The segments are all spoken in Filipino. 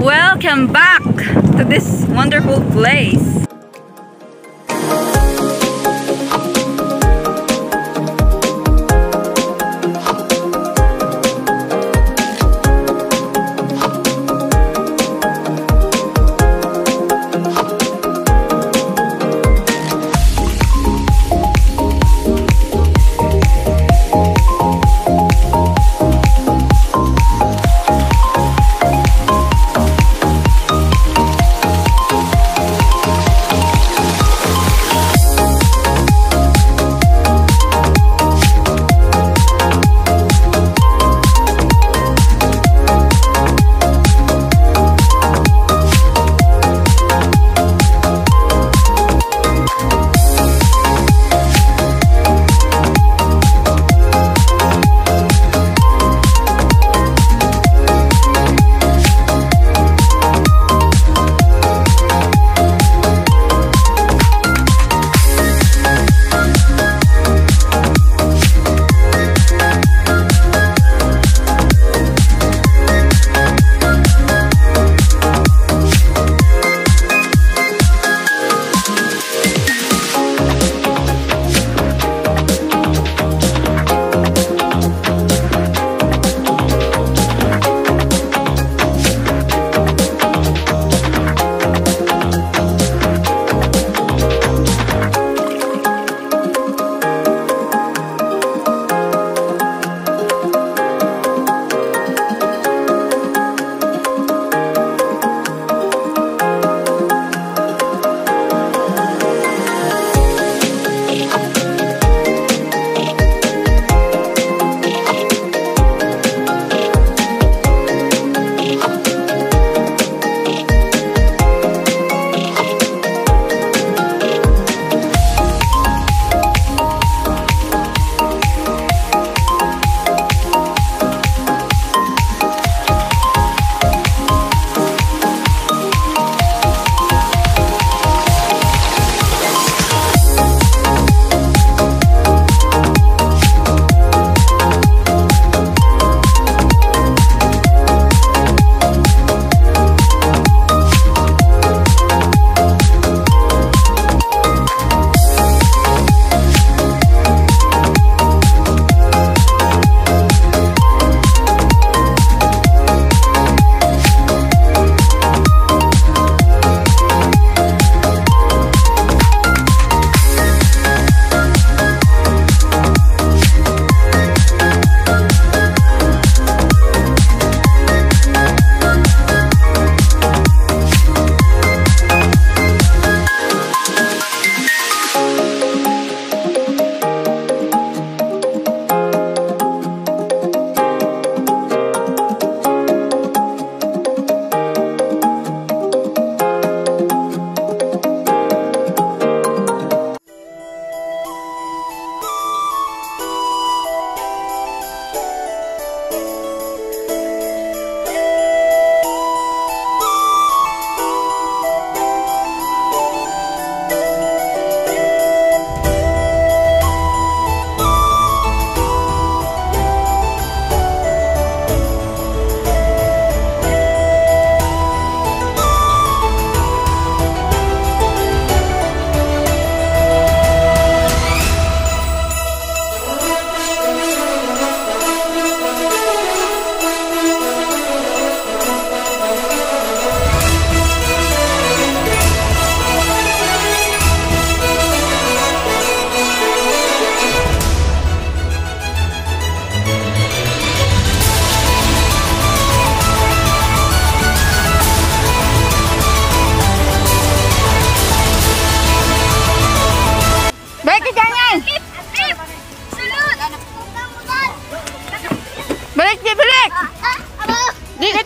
Welcome back to this wonderful place.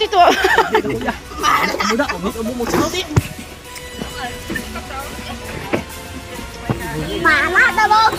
chứ tôi mà đậu nó mua một chút đi mà lát đâu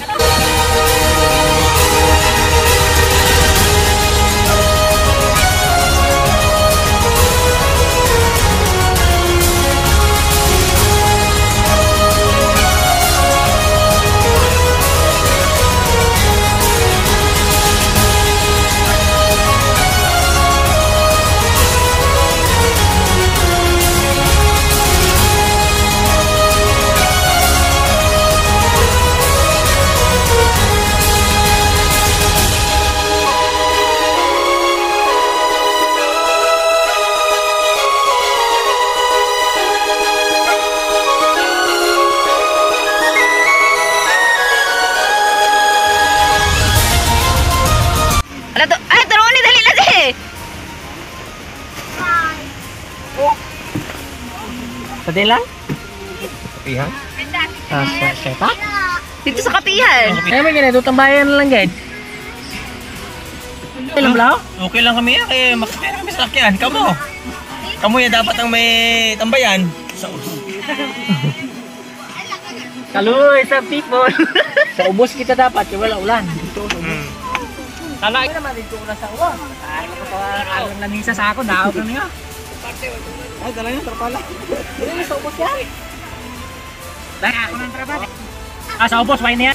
Ano to? Ay, turuan ni dali na di. Pwede lang? Kapihan? Ah, sa seta? Dito sa kapihan. Kaya may ganito, tambayan na lang guys. Ilang lao? Okay lang kami yan, kaya makapera kami sa lakyan. Kamu. Kamu yan dapat ang may tambayan. Sa Kaluoy sa people. sa ubos kita dapat, kaya wala ulan. Dito Kala ko naman dito ulan sa uwan. Ay, ko pa alam lang isa sa ako, daog na niya. Ay, dala niya, tarpala. Dito sa ubos yan. Dahil ako ng trabaho. Ah, sa ubos, why niya?